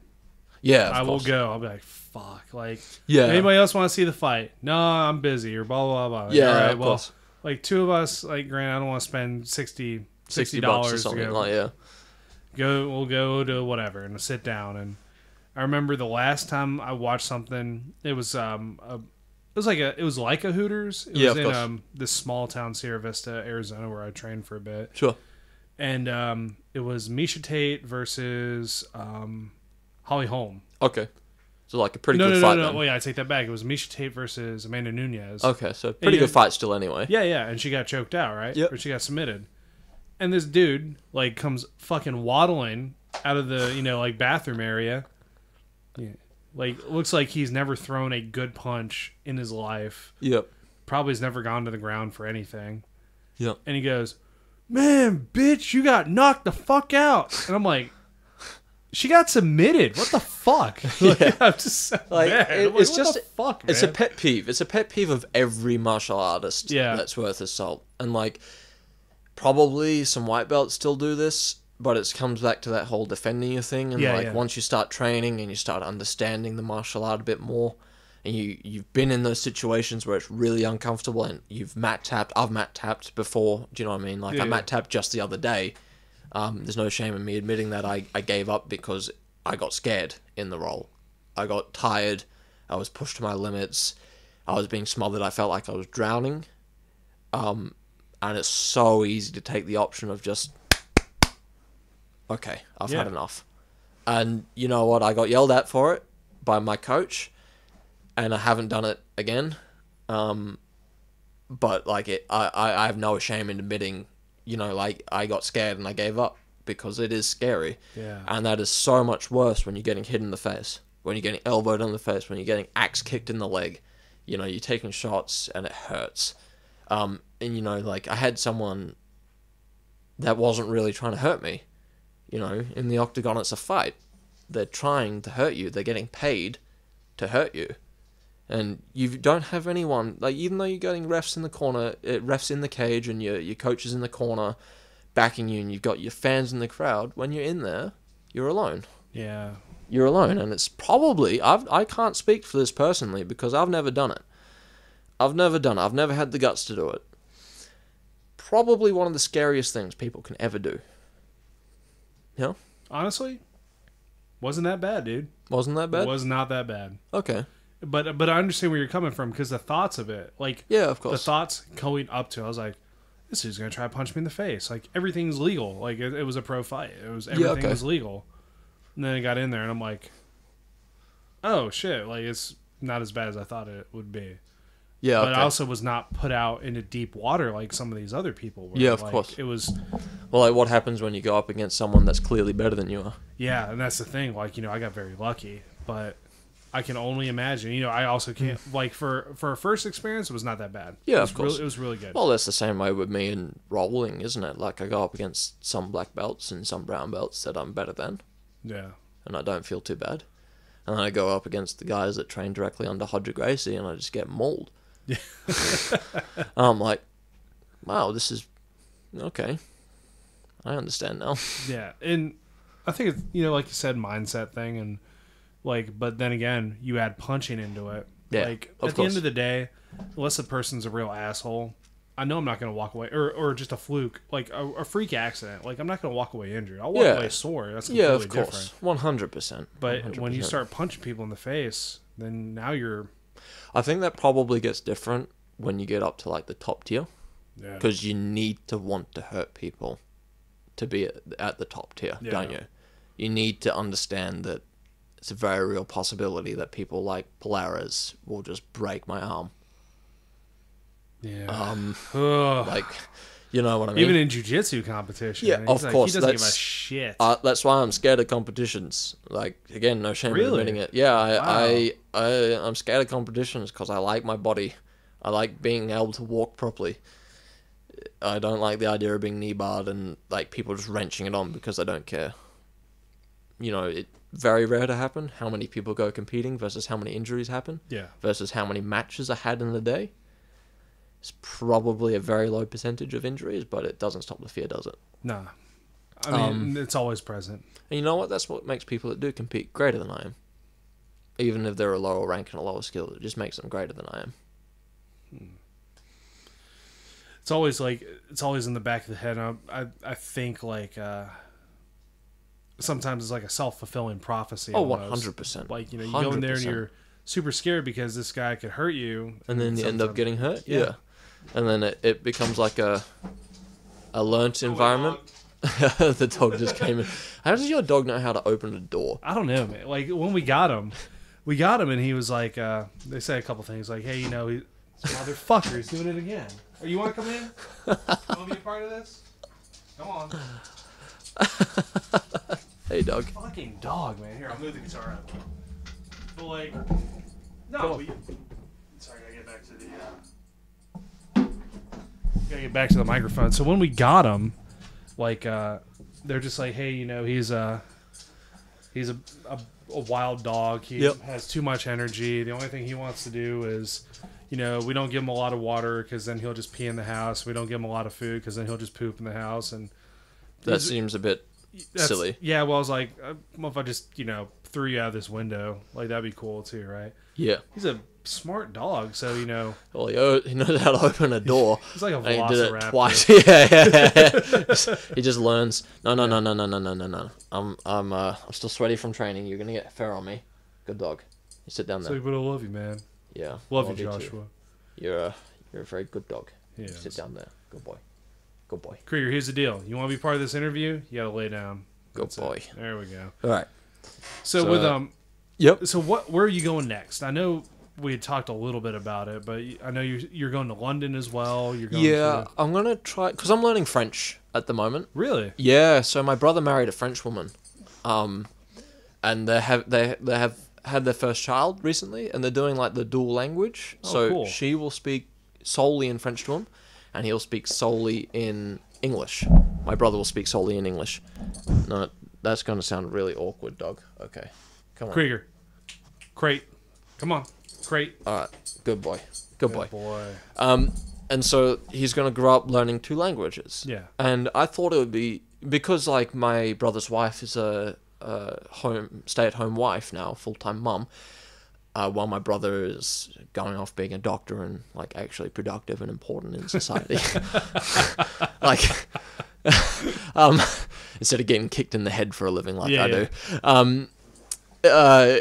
Yeah, I will go. I'll be like, fuck. Like, Yeah, anybody else want to see the fight? No, I'm busy or blah blah blah. Like, yeah, all right, well, course. like two of us. Like, grant I don't want to spend 60 Sixty bucks or dollars to something go. like yeah. go we'll go to whatever and sit down and I remember the last time I watched something it was um a, it was like a it was like a Hooters it Yeah, was of in course. um this small town Sierra Vista Arizona where I trained for a bit Sure. and um it was Miesha Tate versus um Holly Holm Okay. So like a pretty no good no fight no no then. wait I take that back it was Miesha Tate versus Amanda Nunes Okay, so pretty you- good fight still anyway. Yeah, yeah, and she got choked out, right? Yep. Or she got submitted. And this dude like comes fucking waddling out of the you know like bathroom area. Yeah. Like looks like he's never thrown a good punch in his life. Yep. Probably has never gone to the ground for anything. Yep. And he goes, "Man, bitch, you got knocked the fuck out." And I'm like. She got submitted. What the fuck? <laughs> Like, Yeah. I'm just so Like, mad. it- I'm like, it's what just- the fuck. It's a pet peeve. It's a pet peeve of every martial artist Yeah. that's worth his salt. And like probably some white belts still do this, but it comes back to that whole defending your thing and Yeah, like yeah. once you start training and you start understanding the martial art a bit more and you you've been in those situations where it's really uncomfortable and you've mat tapped I've mat tapped before, do you know what I mean? Like Yeah, I mat tapped just the other day. Um, there's no shame in me admitting that I, I gave up because I got scared in the roll. I got tired. I was pushed to my limits. I was being smothered. I felt like I was drowning. Um, and it's so easy to take the option of just, okay, I've had enough. And you know what? I got yelled at for it by my coach, and I haven't done it again. Um, but like it, I, I, I have no shame in admitting, you know, like I got scared and I gave up because it is scary. Yeah. And that is so much worse when you're getting hit in the face, when you're getting elbowed in the face, when you're getting axe kicked in the leg. You know, you're taking shots and it hurts. Um, and you know, like I had someone that wasn't really trying to hurt me. You know, in the octagon, it's a fight. They're trying to hurt you. They're getting paid to hurt you, and you don't have anyone like even though you're getting refs in the corner, uh, refs in the cage, and your your coaches in the corner backing you, and you've got your fans in the crowd. When you're in there, you're alone Yeah. you're alone and it's probably I've I can't speak for this personally because I've never done it. I've never done it. I've never had the guts to do it. Probably one of the scariest things people can ever do. Know? Honestly, wasn't that bad, dude. Wasn't that bad? Was not that bad. Okay. But but I understand where you're coming from because the thoughts of it, like Yeah, of course, the course. thoughts going up to, it, I was like, this dude's gonna try to punch me in the face. Like everything's legal. Like it, it was a pro fight. It was everything okay. was legal. And then I got in there and I'm like, oh shit! Like it's not as bad as I thought it would be. Yeah, But okay. Also was not put out into deep water like some of these other people were. Yeah, of Like, course. It was well, like what happens when you go up against someone that's clearly better than you are? Yeah, and that's the thing. Like, you know, I got very lucky, but I can only imagine. You know, I also can't like for for a first experience, it was not that bad. Hmm. Yeah, of course. Really, it was really good. Well, that's the same way with me in rolling, isn't it? Like I go up against some black belts and some brown belts that I'm better than. yeah, and I don't feel too bad. And then I go up against the guys that train directly under Roger Gracie, and I just get mauled. Yeah. <laughs> I'm like, wow, this is okay. I understand now. <laughs> yeah, and I think it's you know, like you said, mindset thing, and like, but then again, you add punching into it. Yeah, like at the end of the day, unless the person's a real asshole. I know I'm not going to walk away, or, or just a fluke, like a, a freak accident. Like I'm not going to walk away injured. I'll walk Yeah. away sore. That's yeah, completely of different. course, one hundred percent. But when you start punching people in the face, then now you're I think that probably gets different when you get up to like the top tier, yeah. because you need to want to hurt people to be at, at the top tier, Yeah. don't you? You need to understand that it's a very real possibility that people like Palhares will just break my arm. Yeah. Um, <sighs> like, you know what I mean? Even in jujitsu competition. Yeah, of like, course, He doesn't give a that's- shit. uh, that's why I'm scared of competitions. Like, again, no shame in Really? admitting it. Yeah, I, Wow. I, I, I'm scared of competitions because I like my body. I like being able to walk properly. I don't like the idea of being knee barred and like people just wrenching it on because I don't care. You know, it very rare to happen. How many people go competing versus how many injuries happen Yeah. versus how many matches are had in the day. It's probably a very low percentage of injuries, but it doesn't stop the fear, does it? Nah. I mean, Um, it's always present. And you know what? That's what makes people that do compete greater than I am. Even if they're a lower rank and a lower skill, it just makes them greater than I am. It's always like it's always in the back of the head. I I, I think like uh, sometimes it's like a self fulfilling prophecy. Oh, 100%. Like you know, you go in there and you're super scared because this guy could hurt you, And then you end up getting hurt? Yeah. Yeah. And then it, it becomes like a a learnt environment. <laughs> the dog just came in. How does your dog know how to open a door? I don't know, man. Like when we got him, we got him, and he was like, uh, they said a couple things, like, hey, you know, he, motherfucker, he's doing it again. Are you want to come in? You want to be a part of this? Come on. <laughs> Hey, dog. Fucking dog, man. Here, I'll move the guitar up. But like, no, we. Sorry, I gotta get back to the. Uh, gotta get back to the microphone. So when we got him, like, uh, they're just like, hey, you know, he's a, he's a, a, a wild dog. He Yep. has too much energy. The only thing he wants to do is. You know, we don't give him a lot of water because then he'll just pee in the house. We don't give him a lot of food because then he'll just poop in the house. And That seems a bit silly. Yeah, well, I was like, uh, well, if I just you know threw you out of this window, like that'd be cool too, right? Yeah. He's a smart dog, so you know <sighs> Well, he, he knows how to open a door. <laughs> he's like a And he did it twice. <laughs> yeah, yeah, yeah. <laughs> he just learns. No, no, no, no, no, no, no, no, no. I'm, I'm, uh, I'm still sweaty from training. You're gonna get fur on me. Good dog. You sit down So, there. but I love you, man. Yeah. Love I you, too. Joshua. You're a, you're a very good dog. Yeah. Sit down there. Good boy. Good boy. Krieger, here's the deal. You want to be part of this interview? You gotta lay down. Good That's it. boy. There we go. All right. So, So, with uh, um, Yep. so what? Where are you going next? I know we had talked a little bit about it, but I know you're you're going to London as well. You're going Yeah, to I'm gonna try because I'm learning French at the moment. really. Yeah, so my brother married a French woman, um, and they have they they have had their first child recently, and they're doing like the dual language. Oh, so cool. she will speak solely in French to him, and he'll speak solely in English. My brother will speak solely in English. No, that's gonna sound really awkward, dog. Okay, come on. Krieger, crate, come on, Great. All right, good boy, good boy. Good boy. Um, and so he's gonna grow up learning two languages. Yeah. And I thought it would be because like my brother's wife is a, a home stay-at-home wife now, full-time mom. Uh, while my brother is going off being a doctor and like actually productive and important in society, <laughs> <laughs> like <laughs> um, instead of getting kicked in the head for a living like Yeah, I yeah. do, um, uh,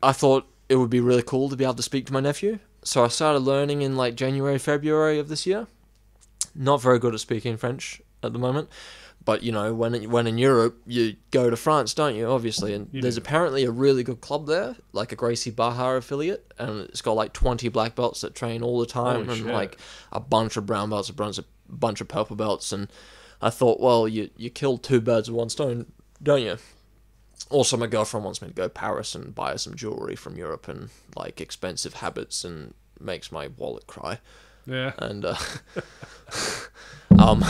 I thought it would be really cool to be able to speak to my nephew. So I started learning in like January, February of this year. Not very good at speaking French at the moment, but you know when when in Europe you go to France, don't you? Obviously, and You there's do. apparently a really good club there, like a Gracie Barra affiliate, and it's got like 20 black belts that train all the oh, time, Holy and shit. like a bunch of brown belts, a bunch of bunch of purple belts, and I thought, well, you you killed two birds with one stone, don't you? Also, my girlfriend wants me to go to Paris and buy her some jewelry from Europe and like expensive habits, and makes my wallet cry. Yeah. And uh, <laughs> um,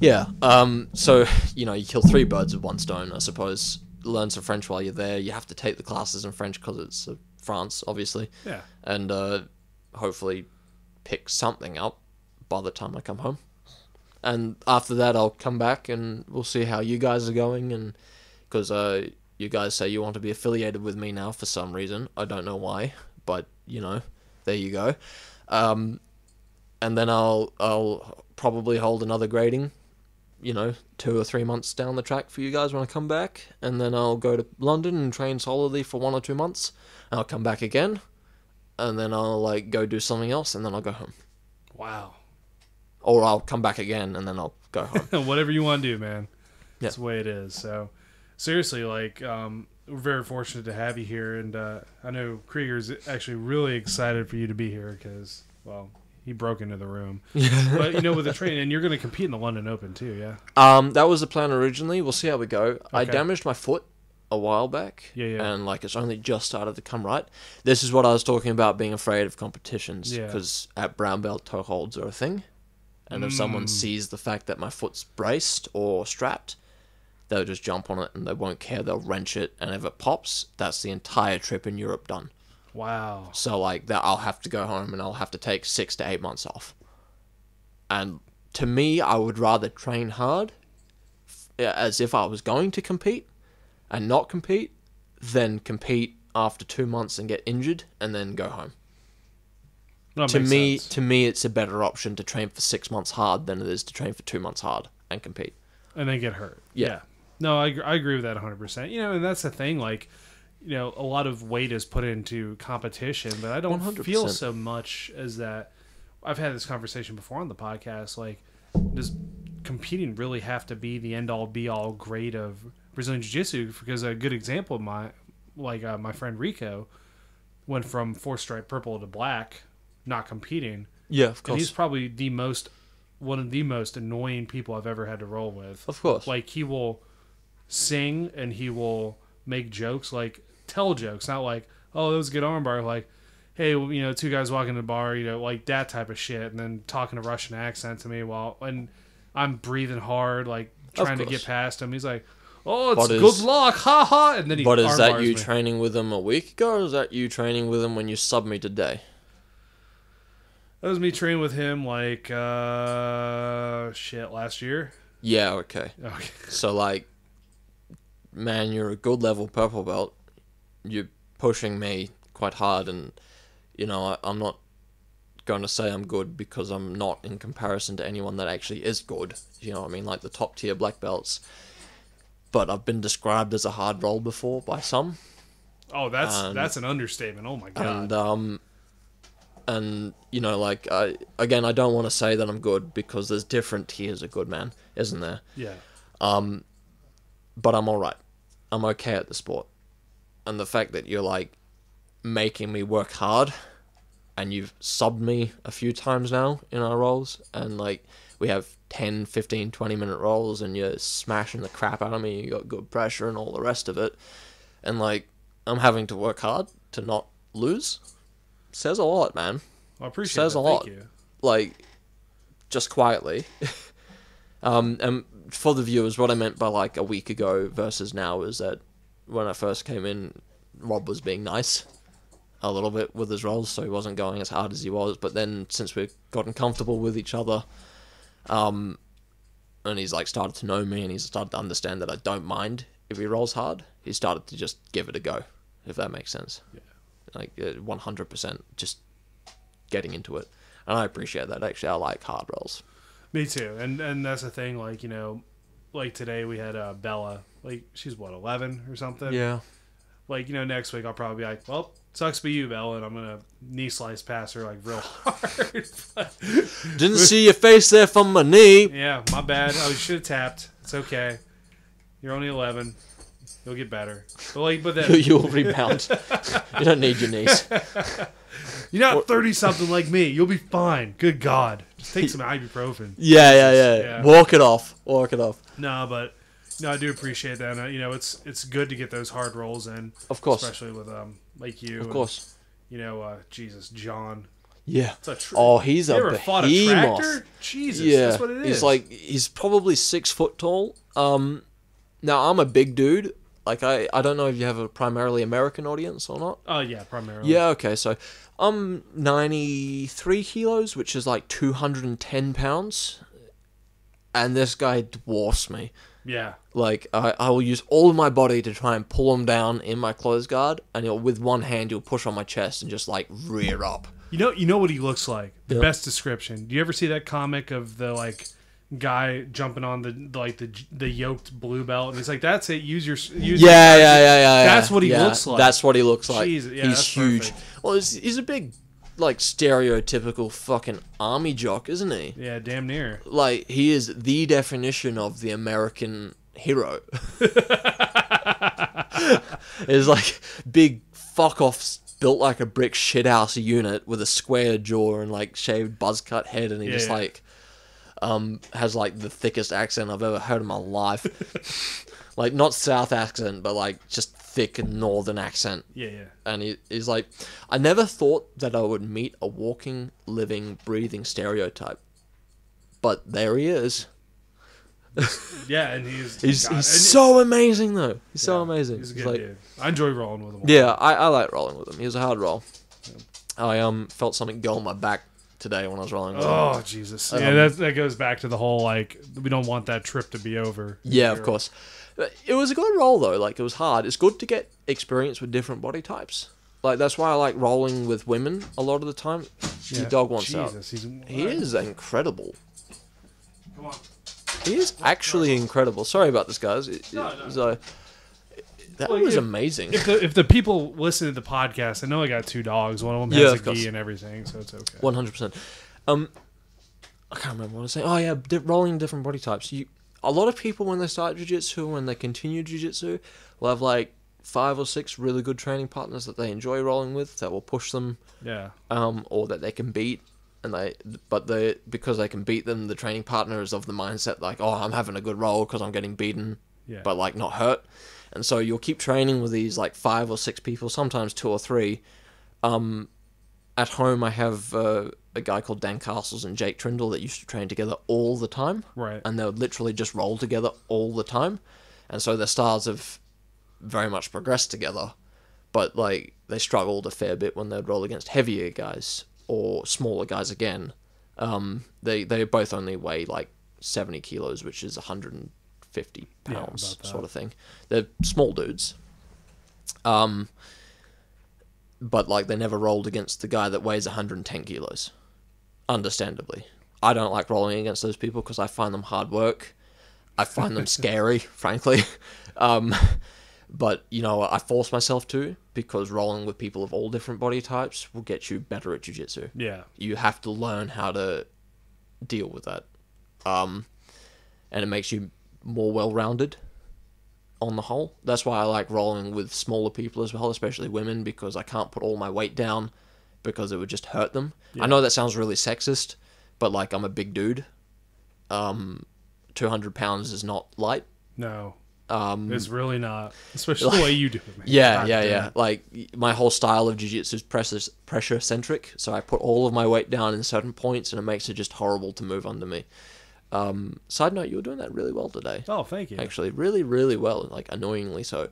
yeah, um, so you know, you kill three birds with one stone, I suppose. Learn some French while you're there. You have to take the classes in French because it's uh, France, obviously, Yeah. and uh, hopefully pick something up by the time I come home. And after that, I'll come back and we'll see how you guys are going. And because uh, you guys say you want to be affiliated with me now for some reason, I don't know why, but you know, there you go. Um, and then I'll I'll probably hold another grading, you know, two or three months down the track for you guys when I come back, and then I'll go to London and train solidly for one or two months. And I'll come back again, and then I'll like go do something else, and then I'll go home, Wow. or I'll come back again, and then I'll go home. <laughs> Whatever you want to do, man. Yeah. That's the way it is. So, seriously, like, um, we're very fortunate to have you here, and uh, I know Krieger's actually really excited for you to be here because, well, he broke into the room. <laughs> but you know, with the train, and you're going to compete in the London Open too, yeah. um, that was the plan originally. We'll see how we go. I damaged my foot a while back, Yeah, yeah. and like it's only just started to come right. This is what I was talking about being afraid of competitions Yeah. because at brown belt toe holds are a thing, and if someone Mm. sees the fact that my foot's braced or strapped, they'll just jump on it and they won't care. They'll wrench it, and if it pops, that's the entire trip in Europe done. Wow. So like that, I'll have to go home and I'll have to take six to eight months off. And to me, I would rather train hard, f- as if I was going to compete, and not compete, than compete after two months and get injured and then go home. That to me, sense. to me, it's a better option to train for six months hard than it is to train for two months hard and compete. and then get hurt. Yeah. No, I, I agree with that 100%. You know, and that's the thing. Like, you know, a lot of weight is put into competition, but I don't 100%. feel so much as that. I've had this conversation before on the podcast. Like, does competing really have to be the end all be all grade of Brazilian Jiu Jitsu? Because a good example of my, like, uh, my friend Rico went from four stripe purple to black, not competing. Yeah, of And he's probably the most, one of the most annoying people I've ever had to roll with Of course. like he will sing and he will make jokes like tell jokes not like oh that was a good armbar like hey well, you know two guys walking to the bar you know like that type of shit and then talking a russian accent to me while and i'm breathing hard like trying to get past him he's like oh it's But good is- luck ha ha and then he But is that you me. training with him a week ago, or is that you training with him when you sub me today? that was me training with him like uh shit last year Yeah, okay. okay So like, man, you're a good level purple belt. You're pushing me quite hard, and you know I, I'm not going to say I'm good because I'm not in comparison to anyone that actually is good. You know what I mean? Like the top tier black belts. But I've been described as a hard roll before by some, oh that's Um, that's an understatement oh my god and um, and you know like I again I don't want to say that I'm good because there's different tiers of good man, isn't there? yeah Um, but I'm all right. I'm okay at the sport, and the fact that you're like making me work hard, and you've subbed me a few times now in our rolls, and like we have 10, 15, 20 minute rolls, and you're smashing the crap out of me. You got good pressure and all the rest of it, and like I'm having to work hard to not lose. Says a lot, man i appreciate says that. a lot. Thank you. like just quietly. <laughs> um, and for the viewers, what I meant by like a week ago versus now is that when I first came in, Rob was being nice a little bit with his rolls, so he wasn't going as hard as he was. But then since we've gotten comfortable with each other, um, and he's like started to know me and he's started to understand that I don't mind if he rolls hard, he started to just give it a go, if that makes sense. Yeah. Like uh, one hundred percent, just getting into it, and I appreciate that. Actually, I like hard rolls. Me too. And and that's the thing. Like you know, like today we had uh, Bella. Like she's what eleven or something. Yeah. Like you know, next week I'll probably be like, well, sucks be you, Bella, and I'm gonna knee slice past her like real <laughs> hard. <laughs> Didn't see your face there from my knee. yeah, my bad. I should have tapped. It's okay. You're only eleven. You'll get better. But like, but then <laughs> You'll rebound. you don't need your knees. You're not thirty something like me. You'll be fine. Good God, just take some <laughs> ibuprofen. Yeah, yeah, yeah, Yeah. Walk it off. Walk it off. No, but no, I do appreciate that. And, uh, you know, it's it's good to get those hard rolls in, Of course. especially with um like you. Of and, course. You know, uh, Jesus, John. Yeah. It's a tr- Oh, he's you a ever a behemoth. tractor? Jesus, yeah, that's what it is. he's like he's probably six foot tall. Um, now I'm a big dude. Like I, I don't know if you have a primarily American audience or not. oh yeah, primarily. Yeah, okay, so I'm 93 kilos, which is like 210 pounds, and this guy dwarfs me. yeah, Like I, I will use all of my body to try and pull him down in my closed guard, and he'll, with one hand he'll push on my chest and just like rear up. You know, you know what he looks like. The Yeah. best description. Do you ever see that comic of the like guy jumping on the like the the yoked blue belt, and it's like that's it. Use your use Yeah, yeah, yeah, yeah. yeah. That's what he Yeah, looks like. That's what he looks like. Jeez, yeah, he's huge. perfect. Well, he's, he's a big, like stereotypical fucking army jock, isn't he? Yeah, damn near. like he is the definition of the American hero. <laughs> is like big fuck offs built like a brick shithouse unit with a square jaw and like shaved buzz cut head and he Yeah, just like um has like the thickest accent I've ever heard in my life. <laughs> like not south accent but like just thick northern accent Yeah, yeah. and he, he's like, I never thought that I would meet a walking, living, breathing stereotype, but there he is. <laughs> Yeah, and he's He's God, he's and- so amazing though. He's so amazing. He's a He's good like, dude. I enjoy rolling with him. yeah, I, I like rolling with him. He was a hard roll. I um felt something go on my back today when I was rolling with him. Oh Jesus! Um, yeah, that that goes back to the whole like we don't want that trip to be over. Yeah, of course. It was a good roll though. Like it was hard. It's good to get experience with different body types. Like that's why I like rolling with women a lot of the time. Yeah. Your dog wants out. Jesus, he's He is incredible. Come on. He is actually incredible. Sorry about this, guys. It, No, it no. was, uh, that Well, was if- amazing. If the if the people listen to the podcast, I know I got two dogs. One of them Yeah, has of a course. gi and everything, so it's okay. One hundred percent. Um, I can't remember what I was saying. Oh yeah, di- rolling different body types. You, a lot of people when they start jujitsu, when they continue jujitsu, will have like five or six really good training partners that they enjoy rolling with that will push them, Yeah, um, or that they can beat. And they, but they because they can beat them, the training partner is of the mindset like, oh, I'm having a good roll because I'm getting beaten, yeah. but like not hurt. And so you'll keep training with these like five or six people, sometimes two or three. Um, at home, I have uh, a guy called Dan Castles and Jake Trindle that used to train together all the time, right. and they would literally just roll together all the time. And so their styles have very much progressed together, but like they struggled a fair bit when they'd roll against heavier guys or smaller guys again. Um, they they both only weigh like seventy kilos, which is hundred and fifty pounds, about that. sort of thing. They're small dudes. Um, but like they never rolled against the guy that weighs 110 kilos. Understandably, I don't like rolling against those people because I find them hard work. I find them <laughs> scary, frankly. Um, but you know, I force myself to because rolling with people of all different body types will get you better at jujitsu Yeah, you have to learn how to deal with that. Um, and it makes you more well rounded on the whole. That's why I like rolling with smaller people as well, especially women, because I can't put all my weight down because it would just hurt them. Yeah. I know that sounds really sexist, but like I'm a big dude. Um, 200 pounds is not light. no, Um, it's really not. Especially the way you do it. Man. yeah, God yeah, yeah. it. Like my whole style of jiu-jitsu is pressure pressure centric, so I put all of my weight down in certain points, and it makes it just horrible to move under me. Um, side note, you were doing that really well today. Oh, thank you. Actually, really, really well. Like annoyingly so.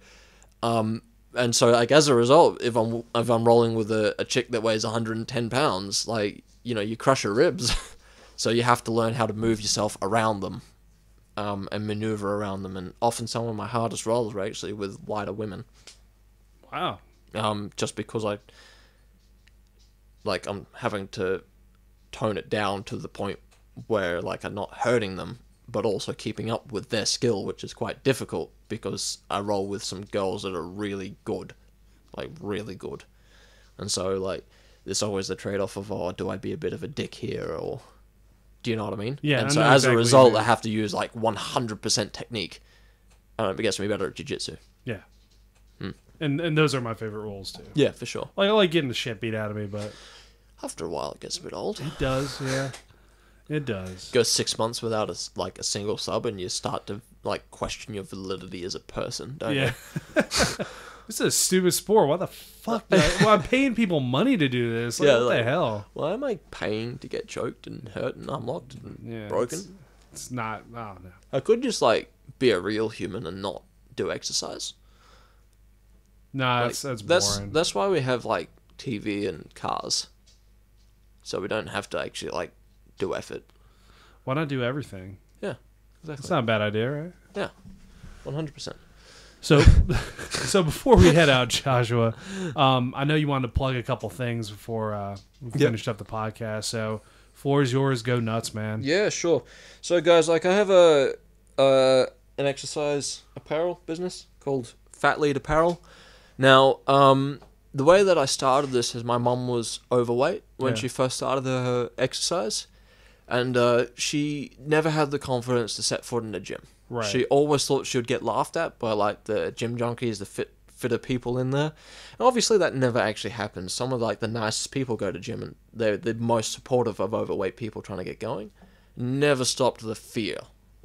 Um, and so like as a result, if I'm if I'm rolling with a, a chick that weighs 110 pounds, like you know, you crush her ribs. <laughs> so you have to learn how to move yourself around them. Um, and maneuver around them, and often some of my hardest rolls were actually with lighter women Wow. um, just because I like I'm having to tone it down to the point where like I'm not hurting them, but also keeping up with their skill, which is quite difficult because I roll with some girls that are really good, like really good, and so like there's always the trade off of oh do I be a bit of a dick here or do you know what I mean? Yeah, And so as exactly a result. I have to use like 100% technique. Um, it gets me better at jiu-jitsu. Yeah. Hmm. And and those are my favorite rolls too. Yeah, for sure. Like I like getting the shit beat out of me, but After a while, it gets a bit old. it does. Yeah, <laughs> it does. go six months without a like a single sub, and you start to like question your validity as a person, don't Yeah. you? <laughs> this is a stupid sport. Why the fuck? I- well, I'm paying people money to do this. Like, Yeah, what like- the hell? Why am I paying to get choked and hurt and unlocked and Yeah, broken? It's, it's not. Oh no. I could just like be a real human and not do exercise. Nah, Like, that's that's that's that's why we have like TV and cars, so we don't have to actually like do effort. Why not do everything? Yeah, It's exactly. not a bad idea, right? Yeah, one hundred percent. So, <laughs> so before we head out, Joshua, um, I know you wanted to plug a couple things before uh, we Yep. finished up the podcast. So, floor is yours. Go nuts, man. Yeah, sure. So, guys, like I have a uh, an exercise apparel business called Fatlete Apparel. Now, um, the way that I started this is my mom was overweight when Yeah. she first started her exercise, and uh, she never had the confidence to set foot in the gym. Right. She always thought she would get laughed at by like the gym junkies, the fit fitter people in there. And obviously that never actually happens. Some of like the nicest people go to gym and they're the most supportive of overweight people trying to get going. Never stopped the fear,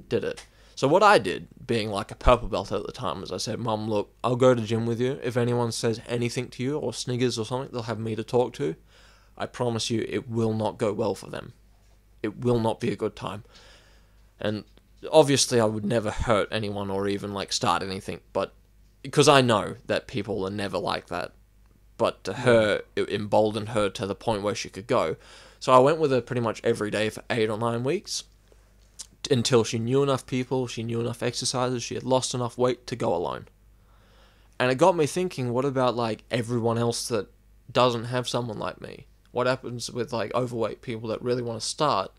did it? So what I did, being like a purple belt at the time, is I said, Mum, look, I'll go to gym with you. If anyone says anything to you or sniggers or something, they'll have me to talk to. I promise you it will not go well for them. It will not be a good time. And obviously I would never hurt anyone or even like start anything, but because I know that people are never like that. But to mm. her, it emboldened her to the point where she could go. So I went with her pretty much every day for eight or nine weeks until she knew enough people, she knew enough exercises, she had lost enough weight to go alone. And it got me thinking, what about like everyone else that doesn't have someone like me? What happens with like overweight people that really want to start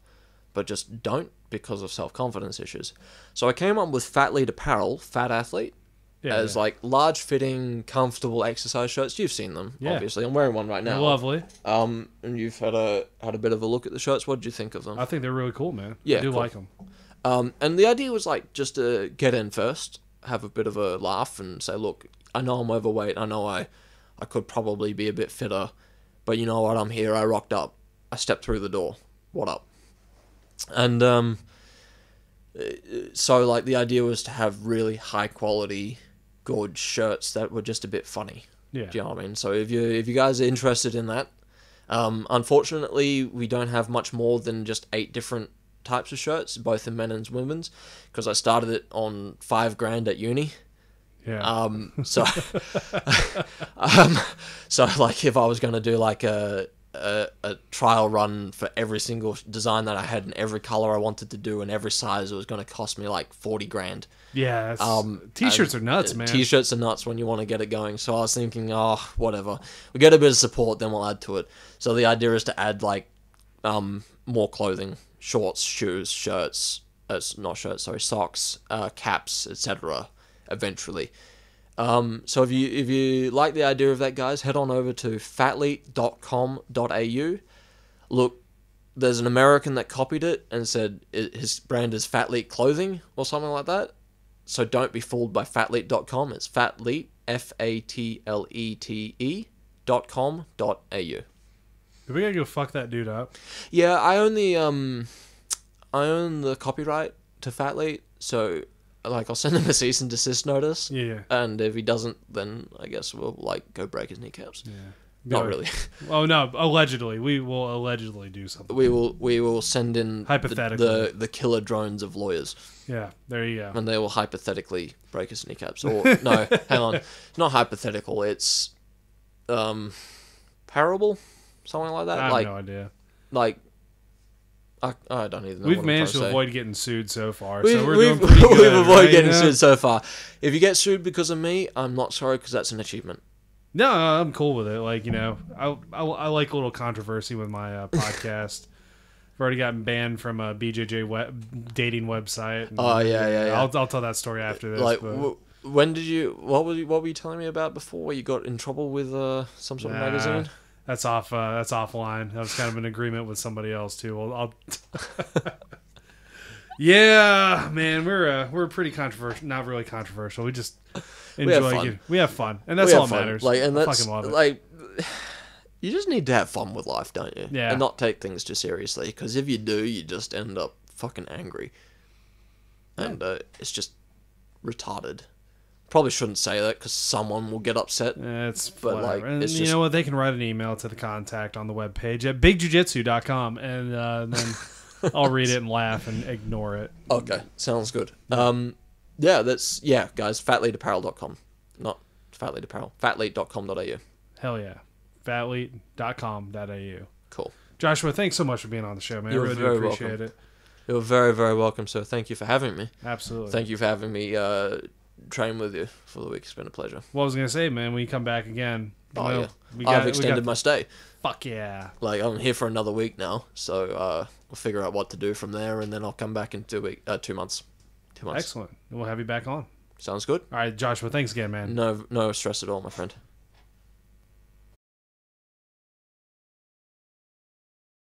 but just don't because of self confidence issues? So I came up with Fatlete Apparel, Fat Athlete, Yeah, as yeah. like large fitting, comfortable exercise shirts. You've seen them, Yeah. obviously. I'm wearing one right now. lovely. Um, and you've had a had a bit of a look at the shirts. What did you think of them? I think they're really cool, man. Yeah, I do cool. like them. Um, and the idea was like just to get in first, have a bit of a laugh, and say, look, I know I'm overweight. I know I, I could probably be a bit fitter, but you know what? I'm here. I rocked up. I stepped through the door. What up? And um, so like the idea was to have really high quality, good shirts that were just a bit funny. Yeah. Do you know what I mean? So if you if you guys are interested in that, um, unfortunately we don't have much more than just eight different types of shirts, both in men and women's, because I started it on five grand at uni. Yeah. Um, so, <laughs> <laughs> um, so like if I was gonna do like a, a a trial run for every single design that I had and every color I wanted to do and every size, it was gonna cost me like forty grand. yeah. Um, t-shirts and, are nuts, man. T-shirts are nuts when you want to get it going. So I was thinking, oh, whatever. We get a bit of support, then we'll add to it. So the idea is to add like um, more clothing, shorts, shoes, shirts, uh, not shirts, sorry, socks, uh, caps, etc. Eventually. Um, so if you if you like the idea of that, guys, head on over to fatlete.com.au. Look, there's an American that copied it and said i- his brand is Fatleet Clothing or something like that. So don't be fooled by fatlete.com. It's fatlete, F A T L E T E dot com dot au. We gotta go fuck that dude up? Yeah, I own the um, I own the copyright to Fatlete, so like I'll send him a cease and desist notice, Yeah. and if he doesn't, then I guess we'll like go break his kneecaps. Yeah. Not Go- really. <laughs> Oh no! Allegedly, we will allegedly do something. we will we will send in the- Hypothetically. the the killer drones of lawyers, Yeah. There you go. and they will hypothetically break his kneecaps. Or <laughs> no, hang on, it's not hypothetical. It's um, parable, something like that. I have like no idea. like. I, I don't even know. We've managed to say. avoid getting sued so far, We've, so we're we've, doing pretty <laughs> good. we've avoided right? getting sued so far. If you get sued because of me, I'm not sorry because that's an achievement. No, I'm cool with it. Like you know, I I, I like a little controversy with my uh, podcast. <laughs> I've already gotten banned from a BJJ web, dating website. and, Oh, yeah, yeah, yeah. I'll, I'll tell that story after this. like, w- when did you? What were you, what were you telling me about before? You got in trouble with uh, some sort of magazine. That's off. Uh, that's offline. That was kind of an agreement with somebody else too. Well, I'll. <laughs> yeah, man, we're uh, we're pretty controversial. Not really controversial. We just enjoy. have fun. we have fun, and that's all that fun. matters. Like, and I that's fucking love it. like. <sighs> You just need to have fun with life, don't you? Yeah. And not take things too seriously, because if you do, you just end up fucking angry. And uh, it's just retarded. Probably shouldn't say that because someone will get upset. Yeah, It's But, whatever. like, and it's you just- know what? They can write an email to the contact on the webpage at bigjujitsu.com and uh, then <laughs> I'll read it and laugh and ignore it. Okay, sounds good. Um, yeah, that's yeah, guys. Fatleadapparel.com, not Fatlead Apparel. Fatlead.com.au. Hell yeah. Fatlete.com.au. Cool. Joshua, thanks so much for being on the show, man. You're I really very appreciate welcome. it. You're very, very welcome, sir. Thank you for having me. Absolutely. Thank you for having me uh, train with you for the week. It's been a pleasure. What I was going to say, man, when you come back again, Oh know, yeah, we I've got, we extended got, my stay. Fuck yeah. Like I'm here for another week now, so uh, we'll figure out what to do from there, and then I'll come back in two week, uh, two months. Two months. Excellent. We'll have you back on. Sounds good. All right, Joshua, thanks again, man. No, no stress at all, my friend.